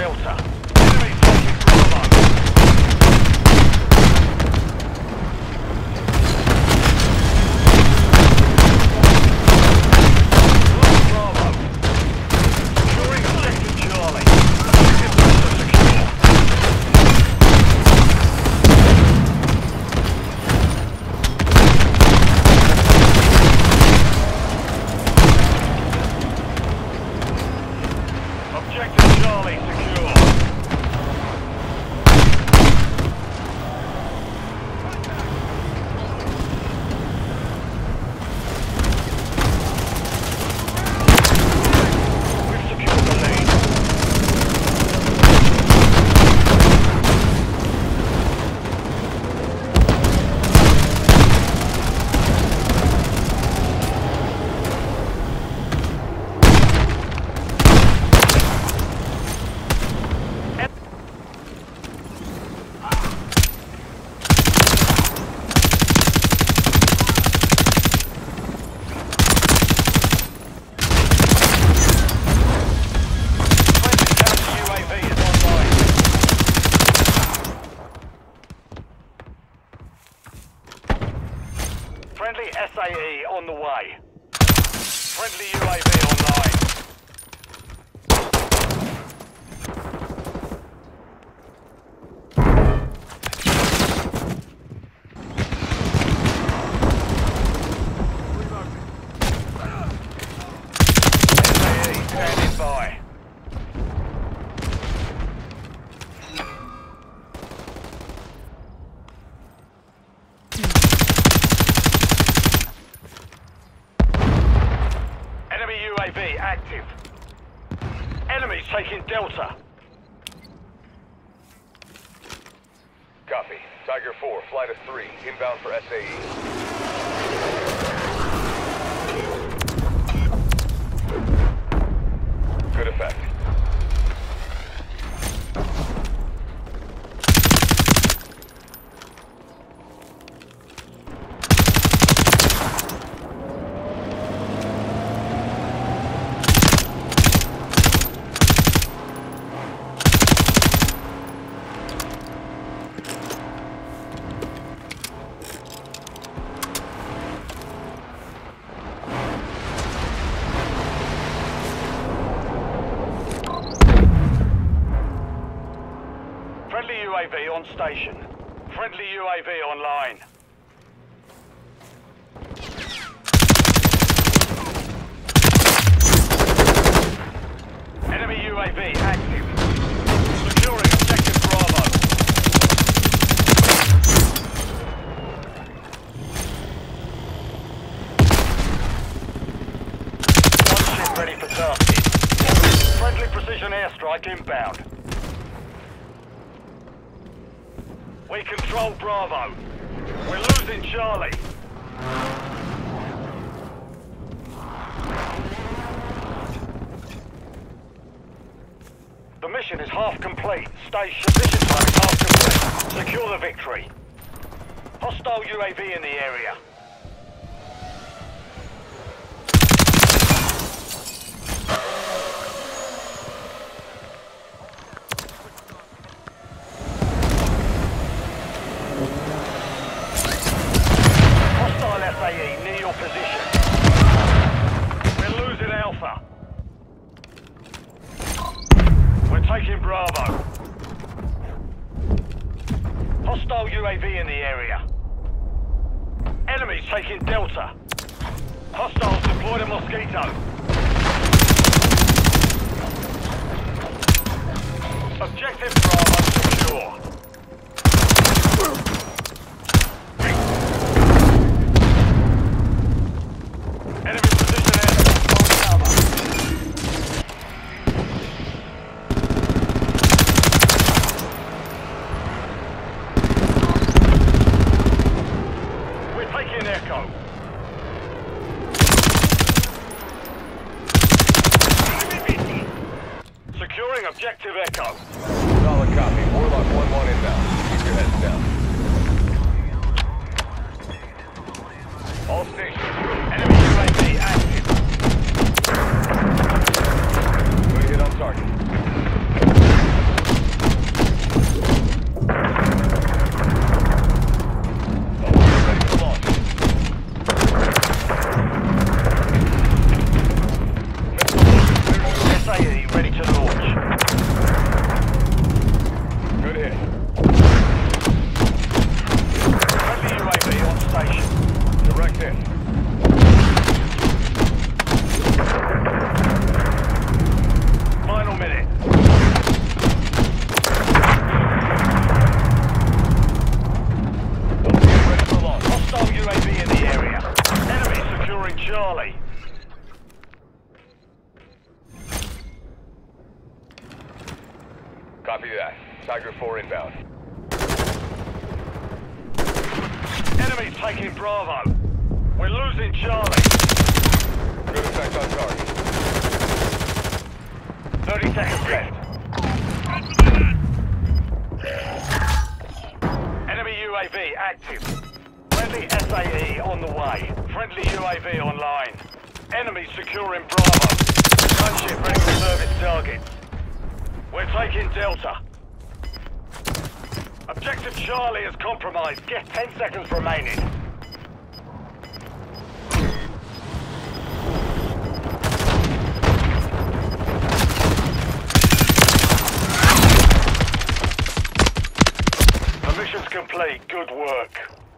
Delta. Enemy taking Bravo. Bravo. Securing Objective Charlie. Objective Delta secure. Objective Charlie secure. We've secured the lead. Friendly counter UAV is online. Friendly SAE on the way. Friendly UAV online. SAE standing by. Enemy UAV active. Enemies taking Delta. Copy. Tiger 4, flight of 3, inbound for SAE. UAV on station. Friendly UAV online. Enemy UAV active. Securing objective Bravo. One ship ready for tasking. Friendly precision airstrike inbound. We control Bravo. We're losing Charlie. The mission is half complete. Station mission time is half complete. Secure the victory. Hostile UAV in the area. Hostile SAE near your position. We're losing Alpha. We're taking Bravo. Hostile UAV in the area. Enemies taking Delta. Hostiles deployed a Mosquito. Objective Bravo secure. Enemy position air. On cover. We're Echo. Securing objective Echo. Solid copy. Warlock 1-1 inbound. Keep your heads down. All stations. Enemy UAV active. Good hit on target. Copy that. Tiger 4 inbound. Enemies taking Bravo. We're losing Charlie. Good effect on target. 30 seconds left. Enemy UAV active. Friendly SAE on the way. Friendly UAV online. Enemy securing Bravo. Gunship ready to serve its targets. We're taking Delta. Objective Charlie is compromised. Get 10 seconds remaining. Mission's complete. Good work.